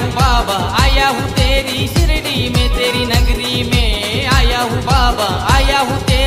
हूँ बाबा आया हूँ तेरी शिरडी में, तेरी नगरी में। आया हूँ बाबा आया हूँ तेरी